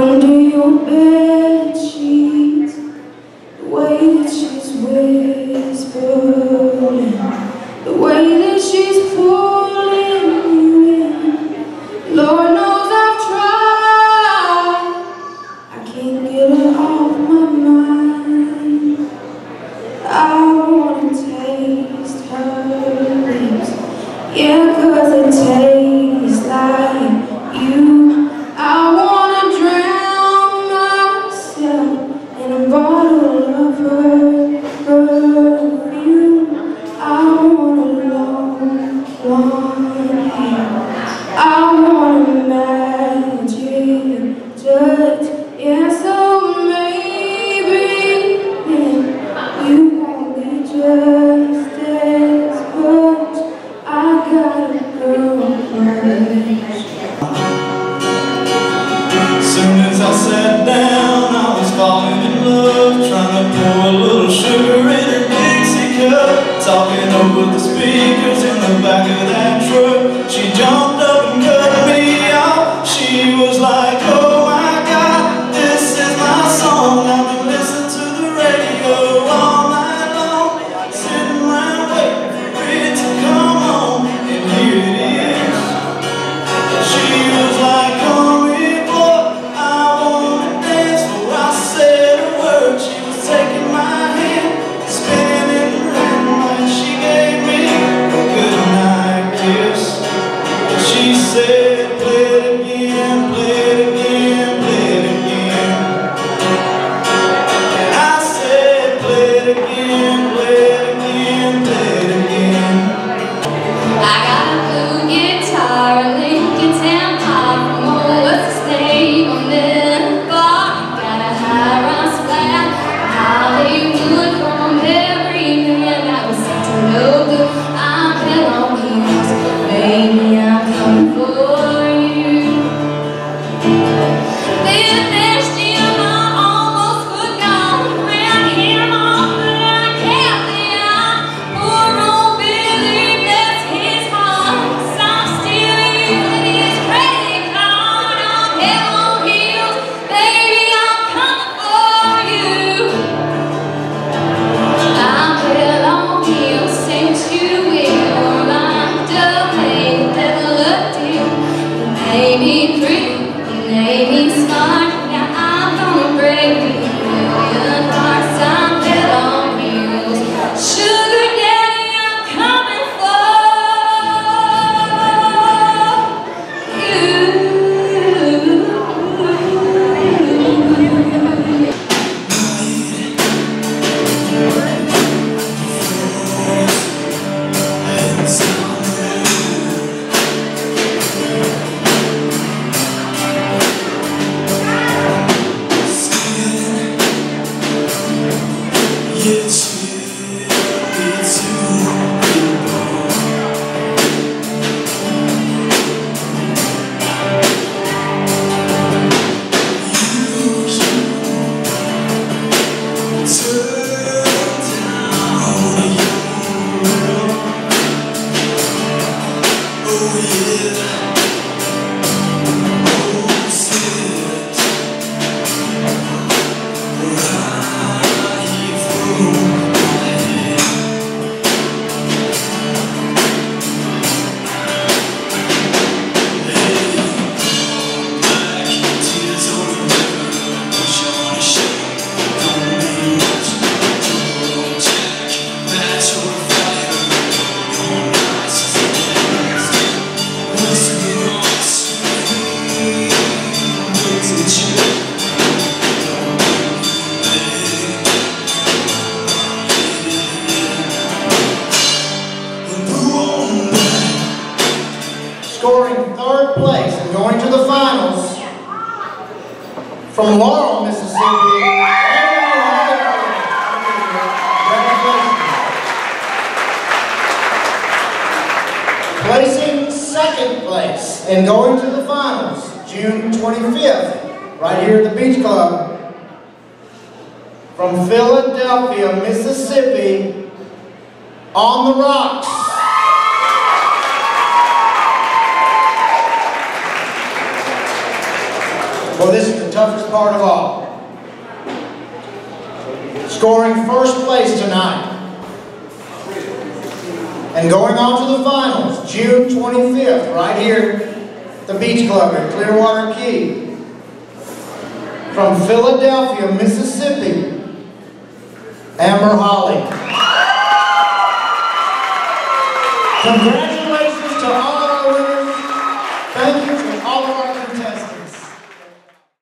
Under your bed sheets, the way that she's whispering, the way that she's pulling you. Lord knows I've tried, I can't get her off my mind. I wanna taste her lips, yeah. I sat down, I was falling in love Trying to pour a little sugar in a Dixie cup Talking over the speakers in the back of that live from Laurel, Mississippi. Placing second place and going to the finals, June 25th, right here at the Beach Club. From Philadelphia, Mississippi, on the rocks. Toughest part of all. Scoring first place tonight. And going on to the finals, June 25th, right here the Beach Club at Clearwater Key. From Philadelphia, Mississippi, Amber Holly.